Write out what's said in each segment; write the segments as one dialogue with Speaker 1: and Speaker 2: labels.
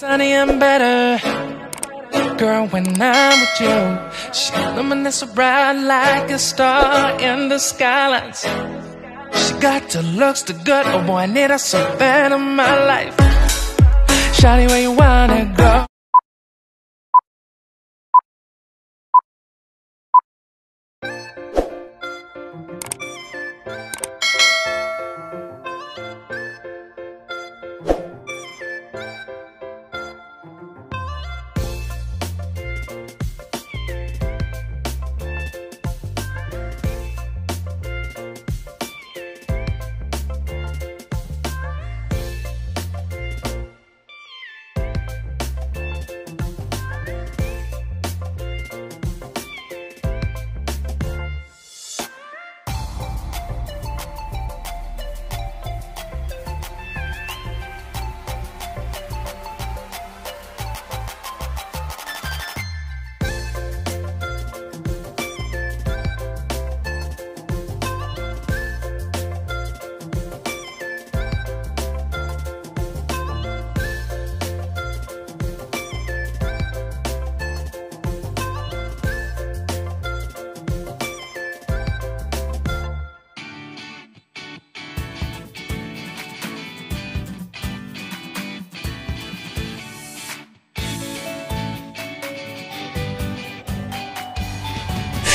Speaker 1: Sunny and better. Girl, when I'm with you, she luminous so bright like a star in the skylines. She got the looks, the good, oh boy, I need her so bad in my life. Shawty, where you wanna go?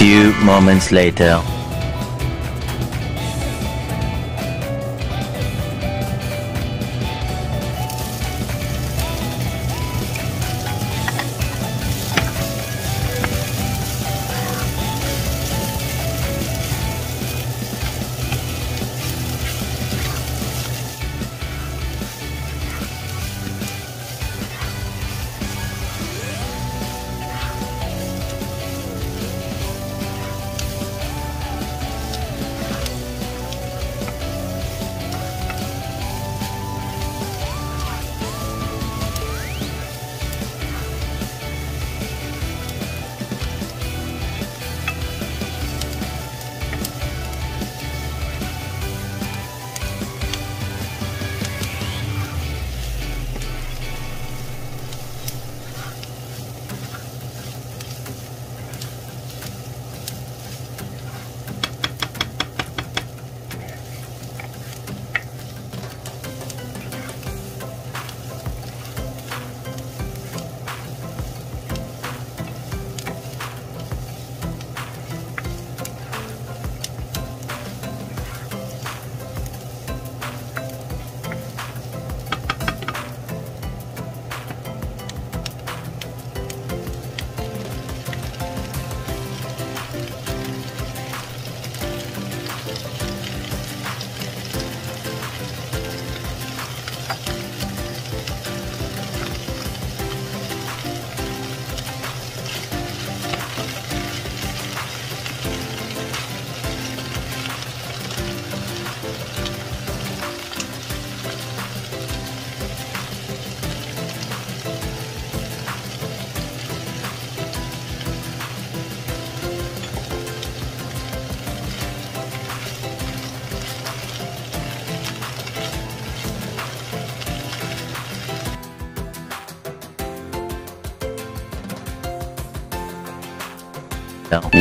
Speaker 2: Few moments later.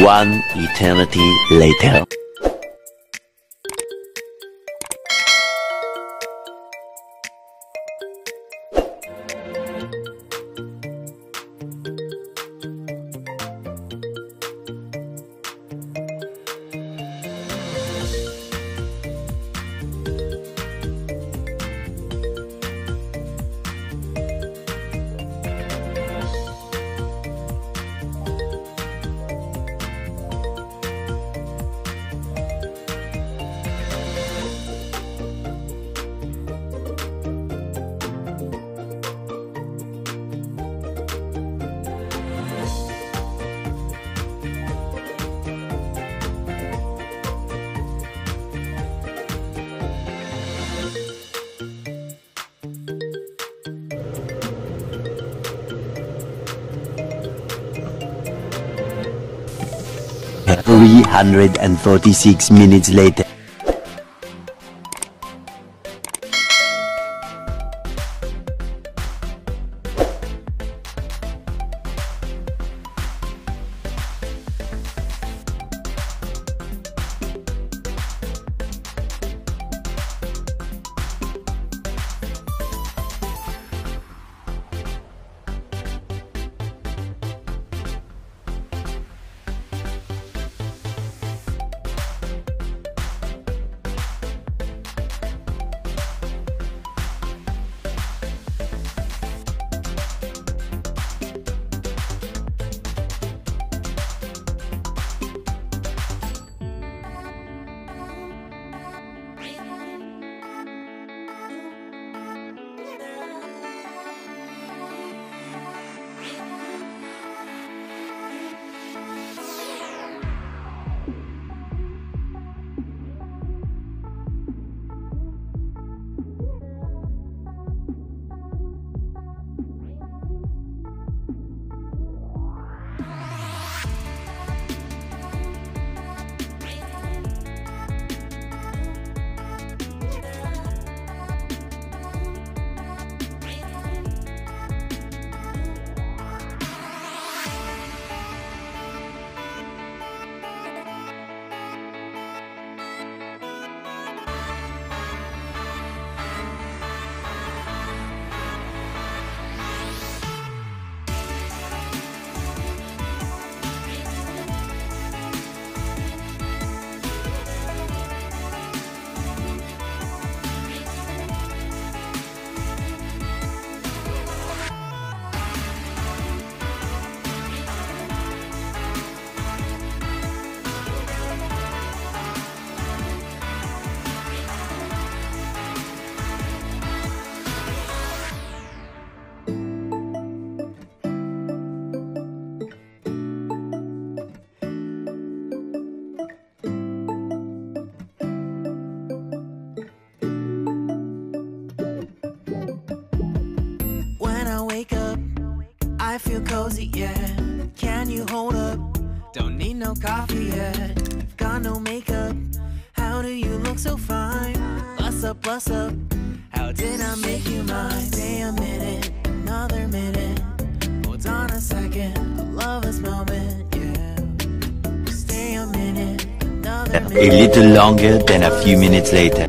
Speaker 2: One eternity later. Three hundred so fine. Bust up, bust up. How did I make you mine? Stay a minute, another minute. Hold on a second. I love this moment, yeah. Stay a minute, another minute.
Speaker 3: A little longer than a few minutes later.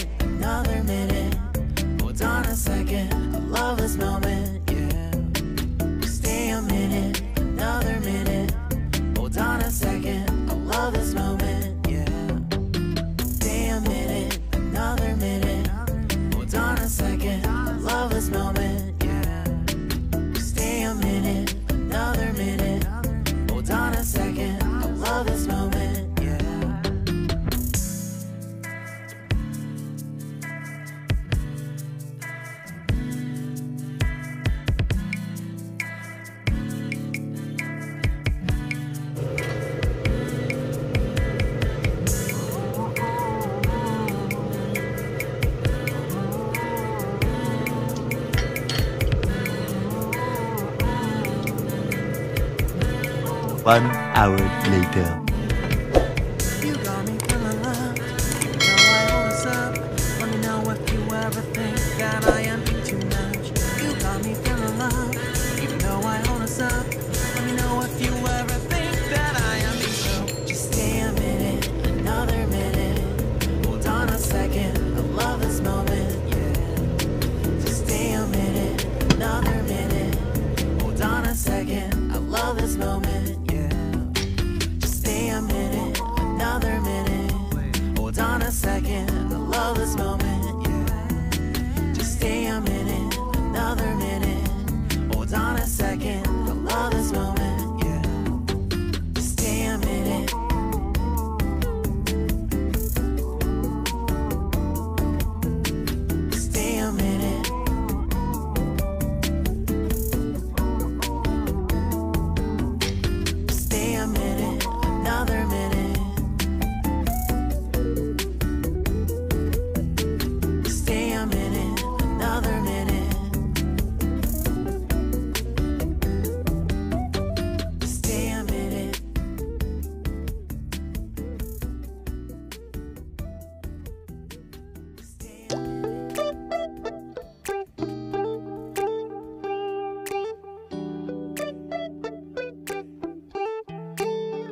Speaker 3: One hour later.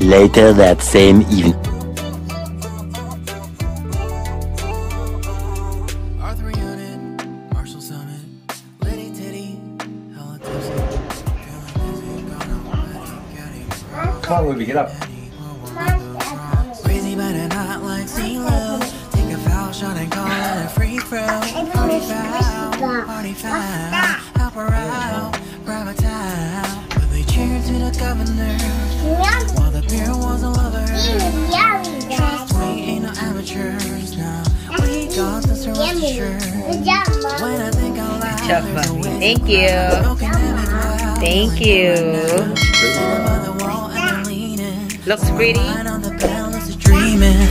Speaker 3: Later that same evening.
Speaker 4: Come on, Ruby, get up.
Speaker 3: Crazy, but not like Take a foul shot and call it a free throw. Party foul, party foul, help her out, grab a towel. But they cheer to the governor while was a lover. Trust me, ain't no amateurs now. We got this sure. When I think out loud,
Speaker 5: job,
Speaker 3: there's a
Speaker 5: Thank you.
Speaker 3: Looking at me cloud.
Speaker 5: Thank you.
Speaker 3: Sitting by the wall and leaning.
Speaker 5: Looks pretty.
Speaker 3: Lying on the bed, is dreaming.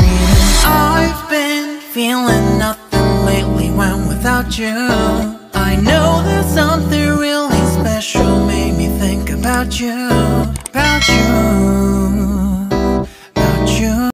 Speaker 3: I've been feeling nothing lately when without you. I know that something really special made me think about you, about you.